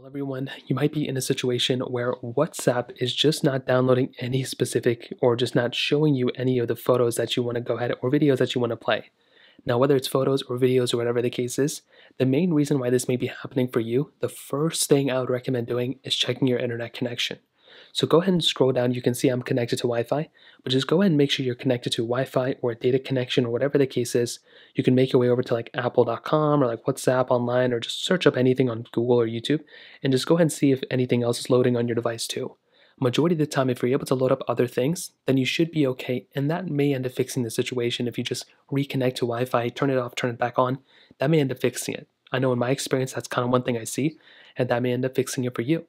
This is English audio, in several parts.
Well, everyone, you might be in a situation where WhatsApp is just not downloading any specific or just not showing you any of the photos that you want to go ahead or videos that you want to play. Now, whether it's photos or videos or whatever the case is, the main reason why this may be happening for you, the first thing I would recommend doing is checking your internet connection. So go ahead and scroll down. You can see I'm connected to Wi-Fi, but just go ahead and make sure you're connected to Wi-Fi or a data connection or whatever the case is. You can make your way over to like apple.com or like WhatsApp online or just search up anything on Google or YouTube and just go ahead and see if anything else is loading on your device too. Majority of the time, if you're able to load up other things, then you should be okay, and that may end up fixing the situation if you just reconnect to Wi-Fi, turn it off, turn it back on. That may end up fixing it. I know in my experience, that's kind of one thing I see, and that may end up fixing it for you.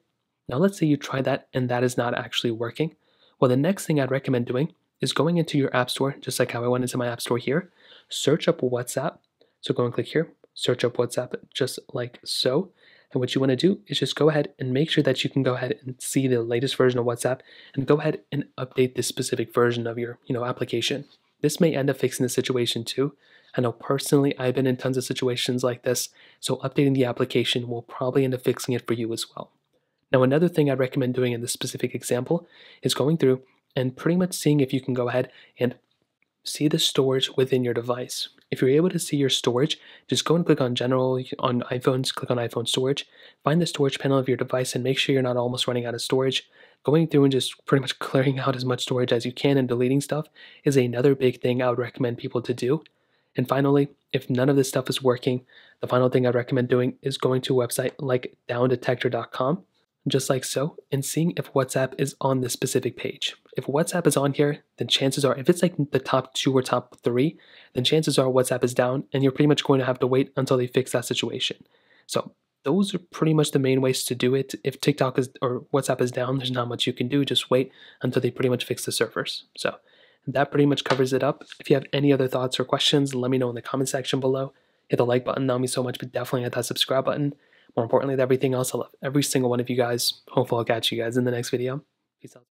Now, let's say you try that and that is not actually working. Well, the next thing I'd recommend doing is going into your App Store, just like how I went into my App Store here, search up WhatsApp. So go and click here, search up WhatsApp just like so. And what you want to do is just go ahead and make sure that you can go ahead and see the latest version of WhatsApp and go ahead and update this specific version of your you know, application. This may end up fixing the situation too. I know personally I've been in tons of situations like this, so updating the application will probably end up fixing it for you as well. Now, another thing I'd recommend doing in this specific example is going through and pretty much seeing if you can go ahead and see the storage within your device. If you're able to see your storage, just go and click on general on iPhones, click on iPhone storage, find the storage panel of your device and make sure you're not almost running out of storage. Going through and just pretty much clearing out as much storage as you can and deleting stuff is another big thing I would recommend people to do. And finally, if none of this stuff is working, the final thing I'd recommend doing is going to a website like downdetector.com just like so, and seeing if WhatsApp is on this specific page. If WhatsApp is on here, then chances are, if it's like the top two or top three, then chances are WhatsApp is down, and you're pretty much going to have to wait until they fix that situation. So those are pretty much the main ways to do it. If TikTok is or WhatsApp is down, there's not much you can do. Just wait until they pretty much fix the servers. So that pretty much covers it up. If you have any other thoughts or questions, let me know in the comment section below. Hit the like button, that me so much, but definitely hit that subscribe button more importantly, everything else. I love every single one of you guys. Hopefully, I'll catch you guys in the next video. Peace out.